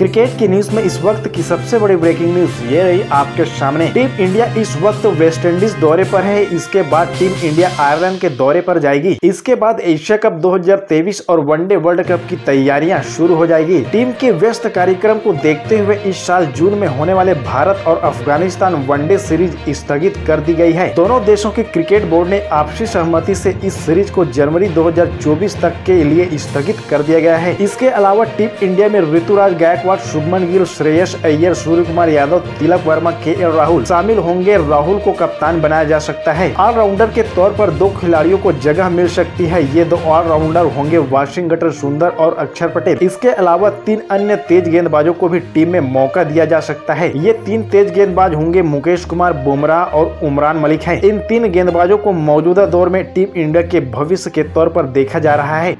Cricket की news में इस वक्त की सबसे बड़ी ब्रेकिंग न्यूज़ ये रही आपके सामने। टीम इंडिया इस वक्त वेस्ट इंडीज दौरे पर है। इसके बाद टीम इंडिया आयरलैंड के दौरे पर जाएगी। इसके बाद एशिया कप 2023 और वनडे वर्ल्ड कप की तैयारियाँ शुरू हो जाएगी। टीम के व्यस्त कार्यक्रम को देखते हुए इस साल जून में होने वाले भारत और अफ़गानिस्तान वनडे सीरीज़ स्थगित कर दी गई है। दोनों देशों के क्रिकेट बोर्ड ने आपसी सहमति से इस सीरीज़ को जनवरी 2024 तक के लिए स्थगित कर दिया गया है। इसके अलावा टीम इंडिया में ऋतुराज गायकवाड़ शुभमन गिल, श्रेयस अय्यर सूर्य कुमार यादव, तिलक वर्मा, के एल राहुल शामिल होंगे। राहुल को कप्तान बनाया जा सकता है। ऑलराउंडर के तौर पर दो खिलाड़ियों को जगह मिल सकती है। ये दो ऑलराउंडर होंगे वाशिंगटन सुंदर और अक्षर पटेल। इसके अलावा तीन अन्य तेज गेंदबाजों को भी टीम में मौका दिया जा सकता है। ये तीन तेज गेंदबाज होंगे मुकेश कुमार, बुमराह और उमरान मलिक है। इन तीन गेंदबाजों को मौजूदा दौर में टीम इंडिया के भविष्य के तौर पर देखा जा रहा है।